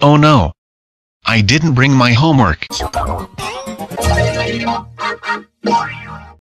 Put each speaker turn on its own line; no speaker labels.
Oh no. I didn't bring my homework.